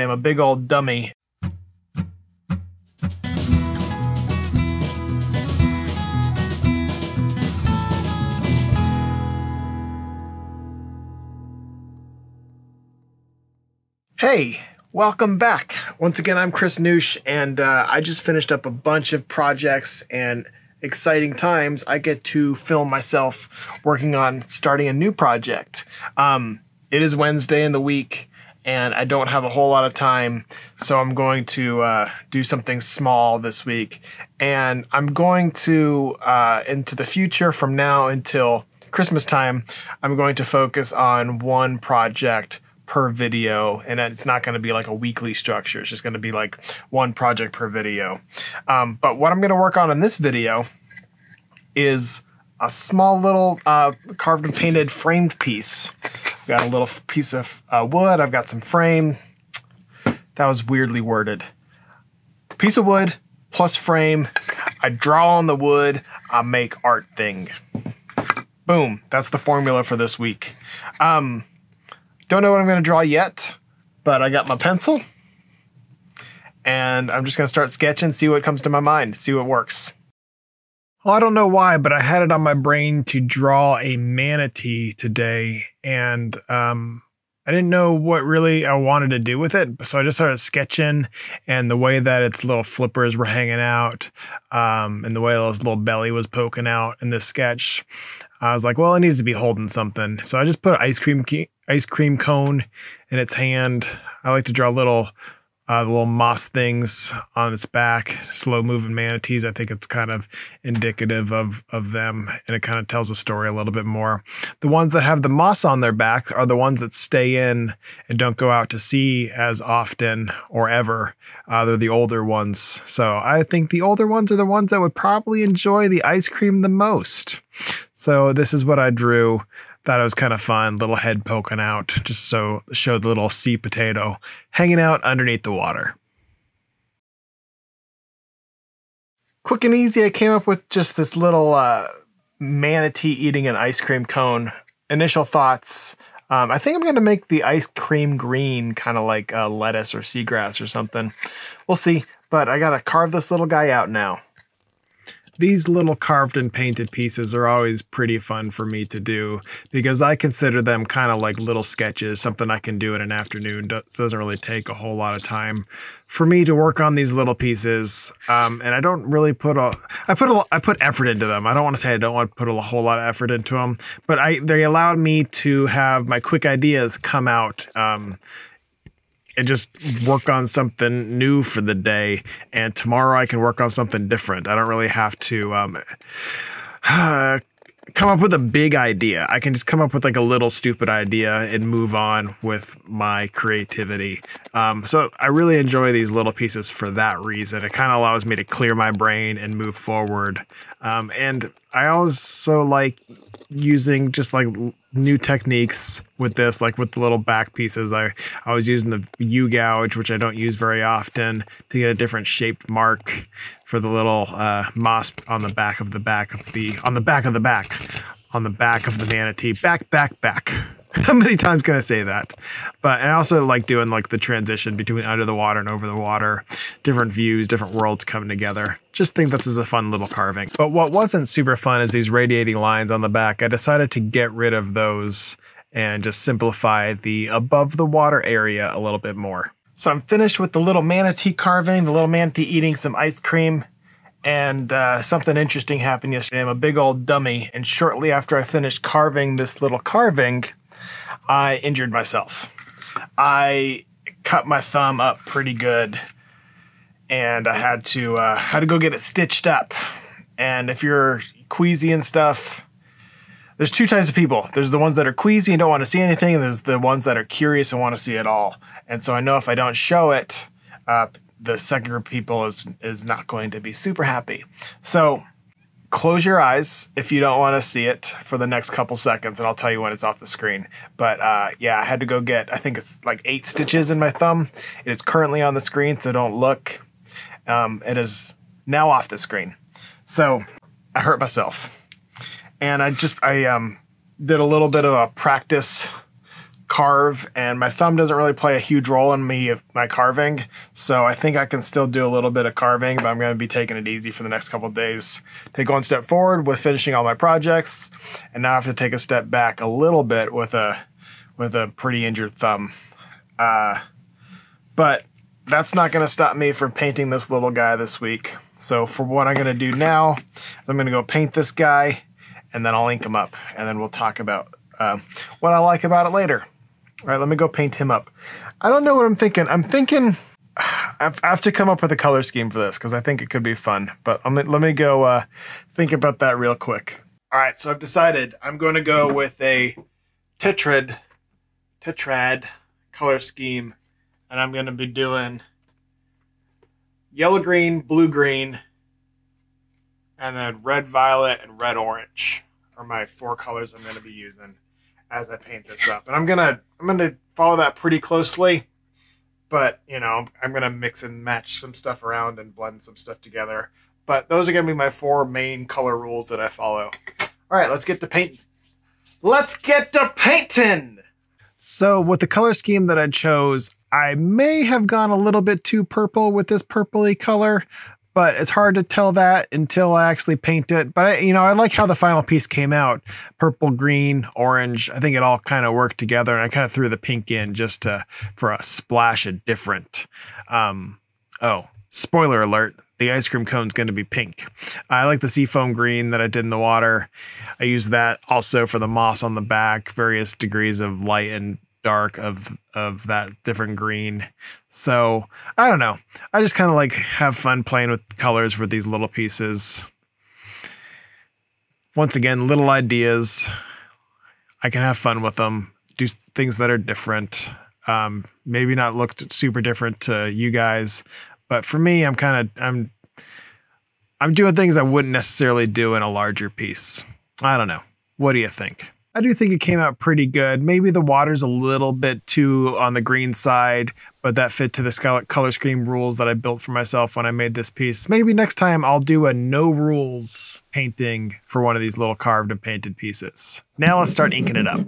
I'm a big old dummy. Hey, welcome back. Once again, I'm Chris Noosh, and uh, I just finished up a bunch of projects and exciting times. I get to film myself working on starting a new project. Um, it is Wednesday in the week, and I don't have a whole lot of time, so I'm going to uh, do something small this week. And I'm going to, uh, into the future from now until Christmas time, I'm going to focus on one project per video. And it's not going to be like a weekly structure. It's just going to be like one project per video. Um, but what i'm going to work on in this video is a small little uh, carved and painted framed piece got a little piece of uh, wood. I've got some frame. That was weirdly worded. Piece of wood plus frame. I draw on the wood. I make art thing. Boom. That's the formula for this week. Um, don't know what I'm going to draw yet, but I got my pencil. And I'm just going to start sketching, see what comes to my mind, see what works. Well, I don't know why, but I had it on my brain to draw a manatee today. And um, I didn't know what really I wanted to do with it. So I just started sketching and the way that its little flippers were hanging out um, and the way its little belly was poking out in this sketch. I was like, well, it needs to be holding something. So I just put ice cream ice cream cone in its hand. I like to draw little uh, little moss things on its back, slow moving manatees. I think it's kind of indicative of of them, and it kind of tells a story a little bit more. The ones that have the moss on their back are the ones that stay in and don't go out to sea as often or ever. Uh, they're the older ones. So I think the older ones are the ones that would probably enjoy the ice cream the most. So this is what I drew. Thought it was kind of fun, little head poking out, just so showed the little sea potato hanging out underneath the water. Quick and easy, I came up with just this little uh, manatee eating an ice cream cone. Initial thoughts. Um, I think I'm going to make the ice cream green, kind of like uh, lettuce or seagrass or something. We'll see. But I got to carve this little guy out now these little carved and painted pieces are always pretty fun for me to do because I consider them kind of like little sketches, something I can do in an afternoon. It doesn't really take a whole lot of time for me to work on these little pieces. Um, and I don't really put a, I put a, I put effort into them. I don't want to say I don't want to put a whole lot of effort into them, but I, they allowed me to have my quick ideas come out. Um, and just work on something new for the day. And tomorrow I can work on something different. I don't really have to um, uh, come up with a big idea. I can just come up with like a little stupid idea and move on with my creativity. Um, so I really enjoy these little pieces for that reason. It kind of allows me to clear my brain and move forward. Um, and I also like using just like new techniques with this, like with the little back pieces. I, I was using the U gouge, which I don't use very often, to get a different shaped mark for the little uh, moss on the back of the back of the on the back of the back on the back of the manatee. Back, back, back. How many times can I say that? But I also like doing like the transition between under the water and over the water, different views, different worlds coming together. Just think this is a fun little carving. But what wasn't super fun is these radiating lines on the back. I decided to get rid of those and just simplify the above the water area a little bit more. So I'm finished with the little manatee carving, the little manatee eating some ice cream, and uh, something interesting happened yesterday. I'm a big old dummy, and shortly after I finished carving this little carving, I injured myself. I cut my thumb up pretty good, and I had to uh, had to go get it stitched up. And if you're queasy and stuff, there's two types of people. There's the ones that are queasy and don't want to see anything, and there's the ones that are curious and want to see it all. And so I know if I don't show it, uh, the second group of people is is not going to be super happy. So close your eyes if you don't want to see it for the next couple seconds and I'll tell you when it's off the screen. But uh, yeah, I had to go get, I think it's like eight stitches in my thumb. It is currently on the screen, so don't look. Um, it is now off the screen. So I hurt myself. And I just, I um, did a little bit of a practice carve, and my thumb doesn't really play a huge role in me my carving. So I think I can still do a little bit of carving, but I'm going to be taking it easy for the next couple days. Take one step forward with finishing all my projects, and now I have to take a step back a little bit with a with a pretty injured thumb. Uh, but that's not going to stop me from painting this little guy this week. So for what I'm going to do now, I'm going to go paint this guy, and then I'll ink him up, and then we'll talk about uh, what I like about it later. All right, let me go paint him up. I don't know what I'm thinking. I'm thinking I have to come up with a color scheme for this because I think it could be fun. But let me go uh, think about that real quick. All right, so I've decided I'm going to go with a tetrad, tetrad color scheme, and I'm going to be doing yellow green, blue green, and then red violet and red orange are my four colors I'm going to be using as I paint this up. And I'm gonna I'm gonna follow that pretty closely, but you know I'm gonna mix and match some stuff around and blend some stuff together. But those are gonna be my four main color rules that I follow. All right, let's get to painting. Let's get to painting. So with the color scheme that I chose, I may have gone a little bit too purple with this purpley color, but it's hard to tell that until I actually paint it. But I, you know, I like how the final piece came out: purple, green, orange. I think it all kind of worked together, and I kind of threw the pink in just to for a splash of different. Um, oh, spoiler alert: the ice cream cone is going to be pink. I like the seafoam green that I did in the water. I use that also for the moss on the back, various degrees of light and dark of of that different green. So I don't know. I just kind of like have fun playing with colors with these little pieces. Once again, little ideas. I can have fun with them. Do things that are different. Um, maybe not look super different to you guys, but for me, I'm kind of I'm I'm doing things I wouldn't necessarily do in a larger piece. I don't know. What do you think? I do think it came out pretty good. Maybe the water's a little bit too on the green side, but that fit to the color scheme rules that I built for myself when I made this piece. Maybe next time I'll do a no rules painting for one of these little carved and painted pieces. Now let's start inking it up.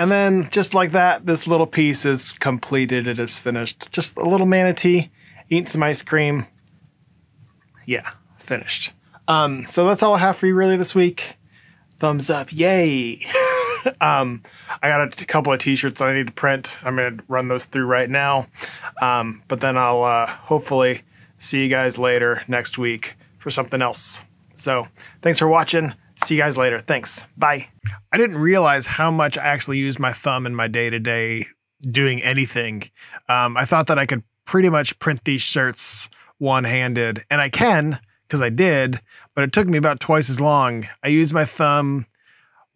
And then just like that, this little piece is completed. It is finished. Just a little manatee, eating some ice cream. Yeah, finished. Um, so that's all I have for you really this week. Thumbs up, yay! um, I got a couple of t-shirts I need to print. I'm gonna run those through right now. Um, but then I'll uh, hopefully see you guys later next week for something else. So thanks for watching. See you guys later. Thanks. Bye. I didn't realize how much I actually use my thumb in my day to day doing anything. Um, I thought that I could pretty much print these shirts one handed, and I can because I did, but it took me about twice as long. I used my thumb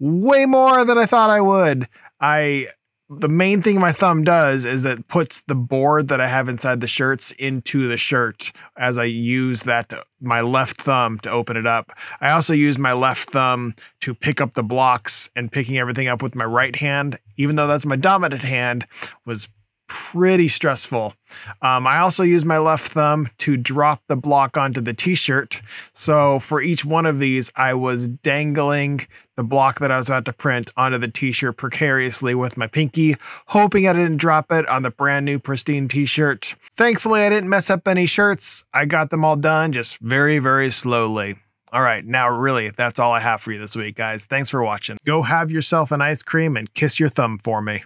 way more than I thought I would. I the main thing my thumb does is it puts the board that I have inside the shirts into the shirt as I use that my left thumb to open it up. I also use my left thumb to pick up the blocks and picking everything up with my right hand, even though that's my dominant hand, was pretty stressful. Um, I also use my left thumb to drop the block onto the t-shirt. So for each one of these, I was dangling the block that I was about to print onto the t-shirt precariously with my pinky, hoping I didn't drop it on the brand new pristine t-shirt. Thankfully, I didn't mess up any shirts. I got them all done just very, very slowly. All right, now really, that's all I have for you this week, guys. Thanks for watching. Go have yourself an ice cream and kiss your thumb for me.